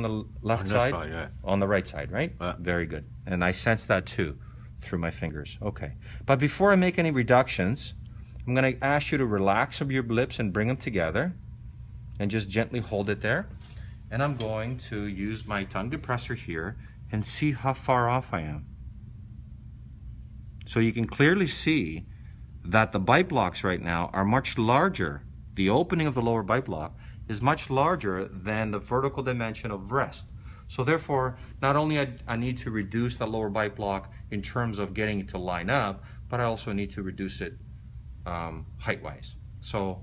on the left On side? side, yeah. On the right side, right? Yeah. Very good. And I sense that too through my fingers. Okay. But before I make any reductions, I'm going to ask you to relax of your lips and bring them together and just gently hold it there. And I'm going to use my tongue depressor here and see how far off I am. So you can clearly see that the bite blocks right now are much larger. The opening of the lower bite block is much larger than the vertical dimension of rest. So therefore, not only I, I need to reduce the lower bite block in terms of getting it to line up, but I also need to reduce it um, height-wise. So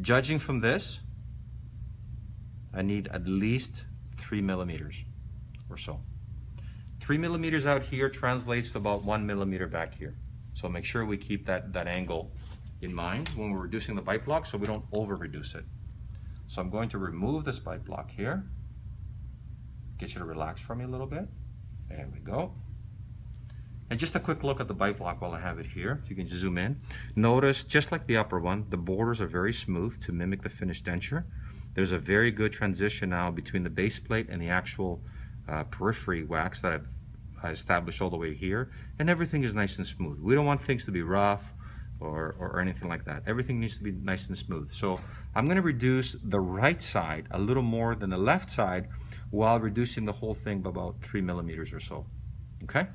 judging from this, I need at least three millimeters or so. Three millimeters out here translates to about one millimeter back here. So make sure we keep that, that angle in mind when we're reducing the bite block so we don't over reduce it. So I'm going to remove this bite block here. Get you to relax for me a little bit. There we go. And just a quick look at the bite block while I have it here. You can zoom in. Notice, just like the upper one, the borders are very smooth to mimic the finished denture. There's a very good transition now between the base plate and the actual uh, periphery wax that I've established all the way here. And everything is nice and smooth. We don't want things to be rough or, or anything like that. Everything needs to be nice and smooth. So I'm gonna reduce the right side a little more than the left side while reducing the whole thing by about three millimeters or so, okay?